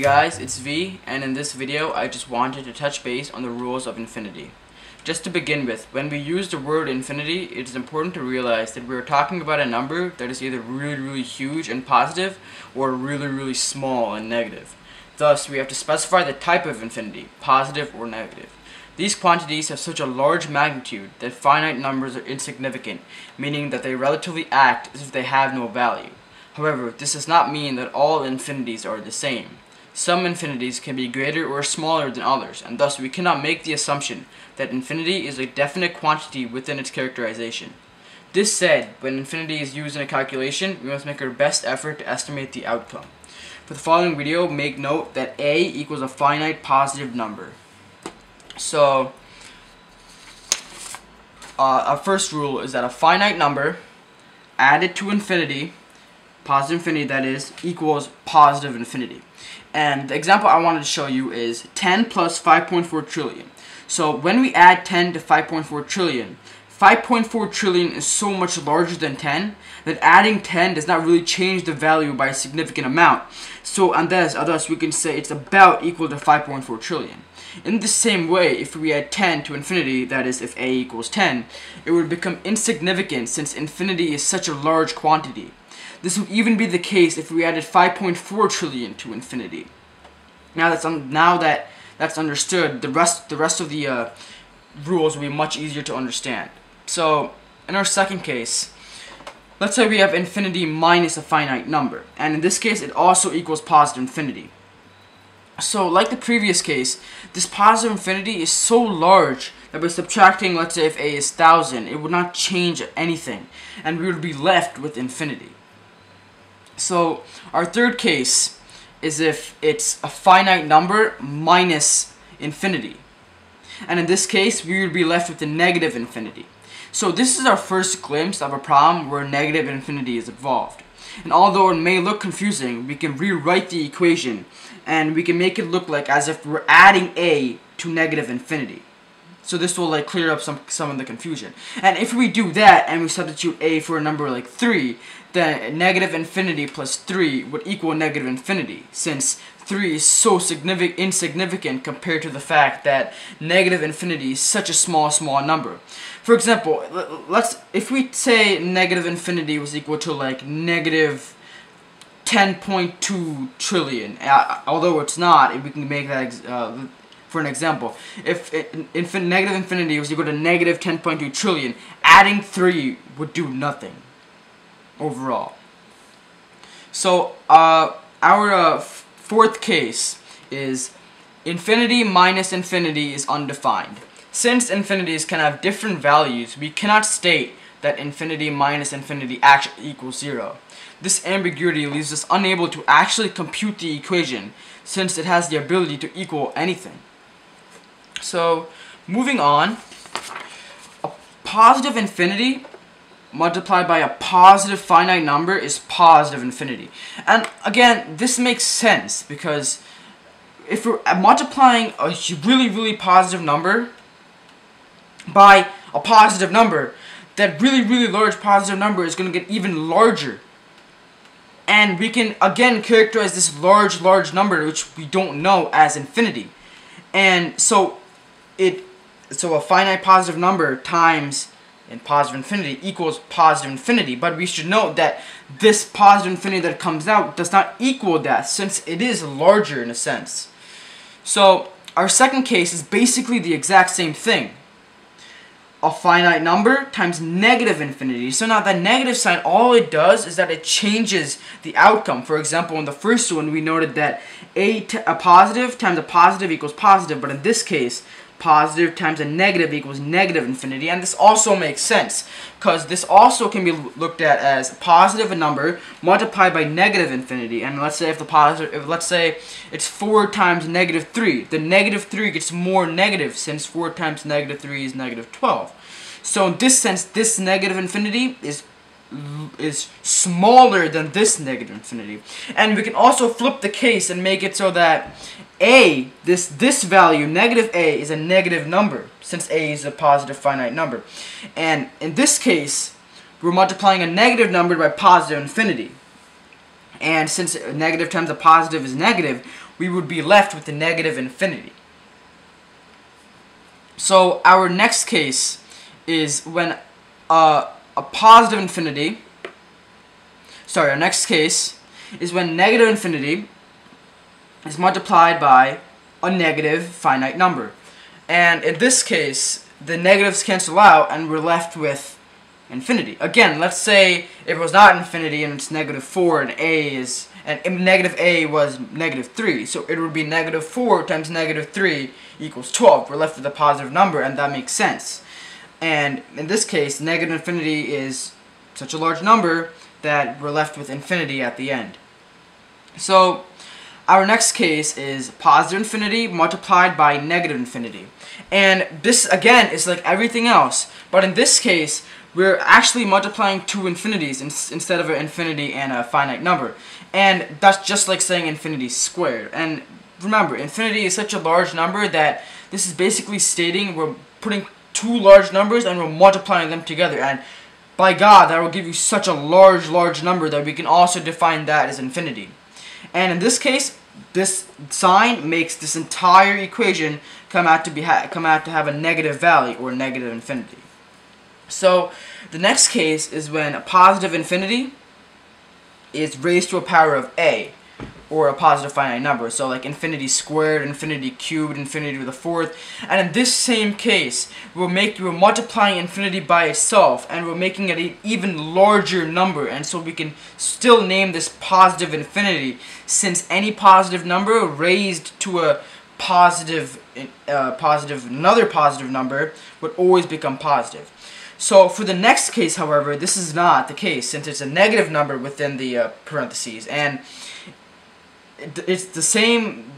Guys, it's V, and in this video I just wanted to touch base on the rules of infinity. Just to begin with, when we use the word infinity, it is important to realize that we're talking about a number that is either really really huge and positive, or really really small and negative. Thus, we have to specify the type of infinity, positive or negative. These quantities have such a large magnitude that finite numbers are insignificant, meaning that they relatively act as if they have no value. However, this does not mean that all infinities are the same. Some infinities can be greater or smaller than others, and thus we cannot make the assumption that infinity is a definite quantity within its characterization. This said, when infinity is used in a calculation, we must make our best effort to estimate the outcome. For the following video, make note that a equals a finite positive number. So, uh, our first rule is that a finite number added to infinity, positive infinity that is, equals positive infinity. And the example I wanted to show you is 10 plus 5.4 trillion. So when we add 10 to 5.4 trillion, 5.4 trillion is so much larger than 10 that adding 10 does not really change the value by a significant amount. So and thus, thus we can say it's about equal to 5.4 trillion. In the same way, if we add 10 to infinity, that is if a equals 10, it would become insignificant since infinity is such a large quantity. This would even be the case if we added 5.4 trillion to infinity. Now that's now that that's understood, the rest the rest of the uh, rules will be much easier to understand. So in our second case, let's say we have infinity minus a finite number, and in this case it also equals positive infinity. So like the previous case, this positive infinity is so large that by subtracting, let's say if a is 1000, it would not change anything, and we would be left with infinity. So our third case is if it's a finite number minus infinity. And in this case, we would be left with a negative infinity. So this is our first glimpse of a problem where negative infinity is involved. And although it may look confusing, we can rewrite the equation and we can make it look like as if we're adding a to negative infinity. So this will like clear up some some of the confusion. And if we do that and we substitute a for a number like 3, then negative infinity plus 3 would equal negative infinity since 3 is so significant insignificant compared to the fact that negative infinity is such a small small number. For example, let's if we say negative infinity was equal to like negative 10.2 trillion, uh, although it's not, we can make that uh, for an example, if infin negative infinity was equal to negative 10.2 trillion, adding 3 would do nothing overall. So, uh, our uh, fourth case is infinity minus infinity is undefined. Since infinities can have different values, we cannot state that infinity minus infinity actually equals 0. This ambiguity leaves us unable to actually compute the equation since it has the ability to equal anything. So, moving on, a positive infinity multiplied by a positive finite number is positive infinity. And again, this makes sense because if we're multiplying a really, really positive number by a positive number, that really, really large positive number is going to get even larger. And we can, again, characterize this large, large number, which we don't know, as infinity. And so it so a finite positive number times in positive infinity equals positive infinity. But we should note that this positive infinity that comes out does not equal that since it is larger in a sense. So our second case is basically the exact same thing. A finite number times negative infinity. So now that negative sign, all it does is that it changes the outcome. For example, in the first one, we noted that a, a positive times a positive equals positive. But in this case, positive times a negative equals negative infinity. And this also makes sense because this also can be looked at as positive a number multiplied by negative infinity. And let's say if the positive, if let's say it's 4 times negative 3, the negative 3 gets more negative since 4 times negative 3 is negative 12. So in this sense, this negative infinity is is smaller than this negative infinity. And we can also flip the case and make it so that a, this, this value, negative a, is a negative number, since a is a positive finite number. And in this case, we're multiplying a negative number by positive infinity. And since negative times a positive is negative, we would be left with the negative infinity. So our next case is when uh, a positive infinity, sorry, our next case is when negative infinity is multiplied by a negative finite number. And in this case, the negatives cancel out and we're left with infinity. Again, let's say it was not infinity and it's negative 4 and a is and negative a was negative 3. So it would be negative 4 times negative 3 equals 12. We're left with a positive number and that makes sense. And in this case, negative infinity is such a large number that we're left with infinity at the end. So our next case is positive infinity multiplied by negative infinity. And this, again, is like everything else. But in this case, we're actually multiplying two infinities instead of an infinity and a finite number. And that's just like saying infinity squared. And remember, infinity is such a large number that this is basically stating we're putting two large numbers and we're multiplying them together. And by God, that will give you such a large, large number that we can also define that as infinity. And in this case, this sign makes this entire equation come out to be come out to have a negative value or negative infinity. So the next case is when a positive infinity is raised to a power of a or a positive finite number. So like infinity squared, infinity cubed, infinity to the fourth. And in this same case, we're making we're multiplying infinity by itself and we're making it an even larger number. And so we can still name this positive infinity since any positive number raised to a positive uh, positive another positive number would always become positive. So for the next case, however, this is not the case since it's a negative number within the uh, parentheses, and it's the same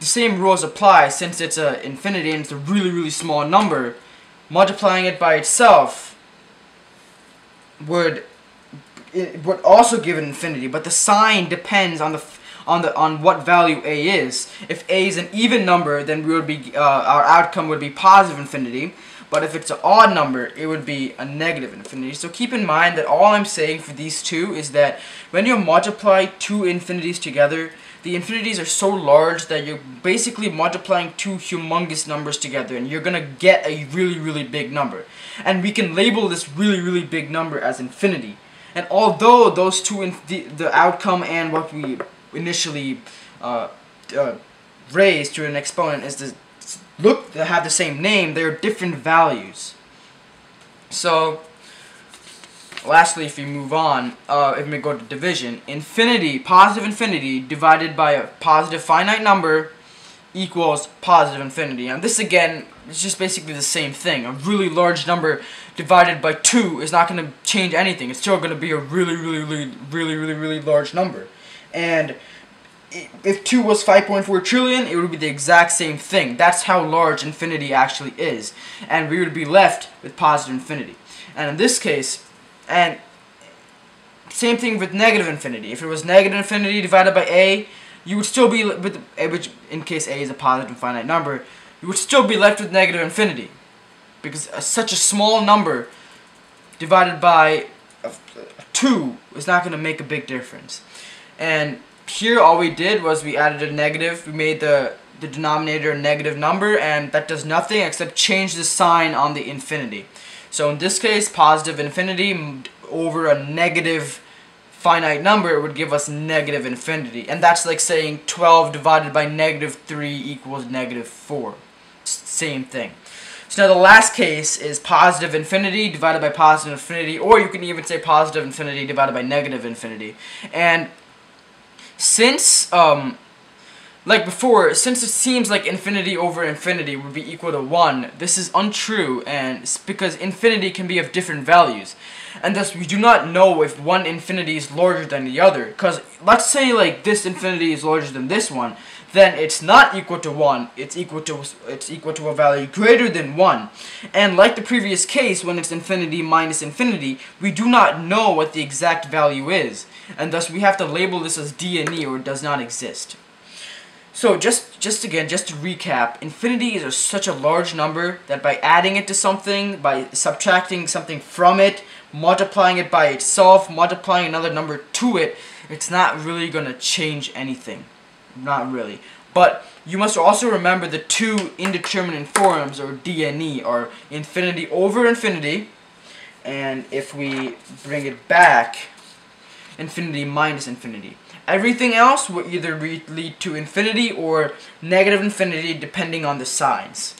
the same rules apply since it's a infinity and it's a really really small number. Multiplying it by itself would it would also give an infinity, but the sign depends on the on the on what value a is. If a is an even number, then we would be uh, our outcome would be positive infinity. But if it's an odd number, it would be a negative infinity. So keep in mind that all I'm saying for these two is that when you multiply two infinities together, the infinities are so large that you're basically multiplying two humongous numbers together and you're to get a really, really big number. And we can label this really, really big number as infinity. And although those two, the, the outcome and what we initially uh, uh, raised to an exponent is the look that have the same name, they're different values. So, lastly, if we move on, uh, if we go to division, infinity, positive infinity divided by a positive finite number equals positive infinity. And this again is just basically the same thing. A really large number divided by 2 is not going to change anything. It's still going to be a really, really, really, really, really, really large number. And if 2 was 5.4 trillion, it would be the exact same thing. That's how large infinity actually is. And we would be left with positive infinity. And in this case, and same thing with negative infinity. If it was negative infinity divided by a, you would still be with a. which in case a is a positive finite number, you would still be left with negative infinity. Because such a small number divided by 2 is not going to make a big difference. And here all we did was we added a negative, we made the, the denominator a negative number, and that does nothing except change the sign on the infinity. So in this case, positive infinity over a negative finite number would give us negative infinity. And that's like saying 12 divided by negative 3 equals negative 4. Same thing. So now the last case is positive infinity divided by positive infinity, or you can even say positive infinity divided by negative infinity. And since, um, like before, since it seems like infinity over infinity would be equal to 1, this is untrue, and because infinity can be of different values. And thus, we do not know if one infinity is larger than the other. Because, let's say, like, this infinity is larger than this one, then it's not equal to 1, it's equal to it's equal to a value greater than 1. And like the previous case, when it's infinity minus infinity, we do not know what the exact value is. And thus, we have to label this as D and E, or does not exist. So just just again, just to recap, infinity is a, such a large number that by adding it to something, by subtracting something from it, multiplying it by itself, multiplying another number to it, it's not really going to change anything. Not really. But you must also remember the two indeterminate forms, or DNE, are infinity over infinity, and if we bring it back, infinity minus infinity. Everything else will either lead to infinity or negative infinity depending on the signs.